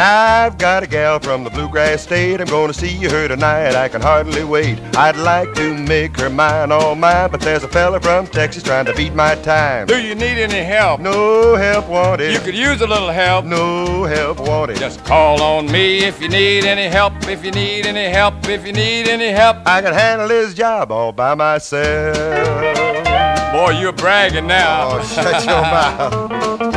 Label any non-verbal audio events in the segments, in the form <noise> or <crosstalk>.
I've got a gal from the bluegrass state. I'm gonna see her tonight. I can hardly wait. I'd like to make her mine, all mine. But there's a fella from Texas trying to beat my time. Do you need any help? No help wanted. You could use a little help. No help wanted. Just call on me if you need any help. If you need any help. If you need any help. I can handle this job all by myself. Boy, you're bragging now. Oh, shut your <laughs> mouth.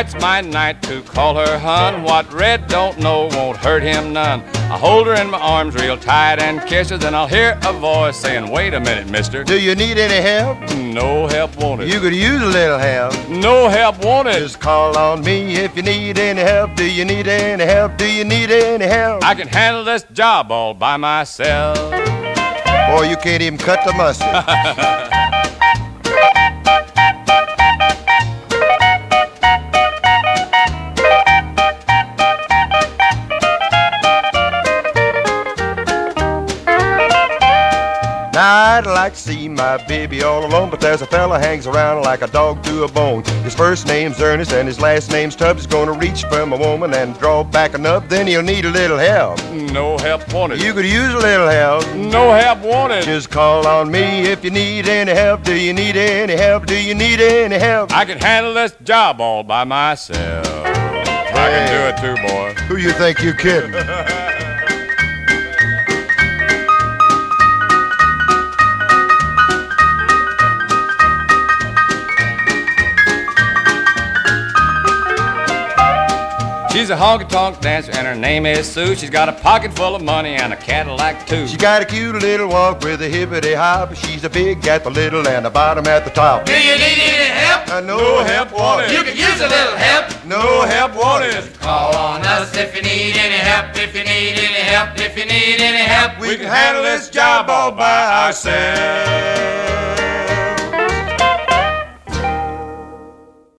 Tonight's my night to call her hun. What Red don't know won't hurt him none. I hold her in my arms real tight and kiss her. Then I'll hear a voice saying, Wait a minute, mister. Do you need any help? No help wanted. You could use a little help. no help wanted. Just call on me if you need any help. Do you need any help? Do you need any help? I can handle this job all by myself. Boy, you can't even cut the mustard. <laughs> I'd like to see my baby all alone, but there's a fella hangs around like a dog to a bone. His first name's Ernest and his last name's Tubbs. He's gonna reach from a woman and draw back a nub, then he'll need a little help. No help wanted. You could use a little help. no help wanted. Just call on me if you need any help. Do you need any help? Do you need any help? I can handle this job all by myself. I can do it too, boy. Who you think you kidding? <laughs> She's a honky tonk dancer and her name is Sue. She's got a pocket full of money and a Cadillac too. She got a cute little walk with a hippity hop. She's a big at the little and a bottom at the top. Do you need any help? Uh, no, help wanted. You could use a little help. No help wanted. Call on us if you need any help. If you need any help. If you need any help. We can handle this job all by ourselves.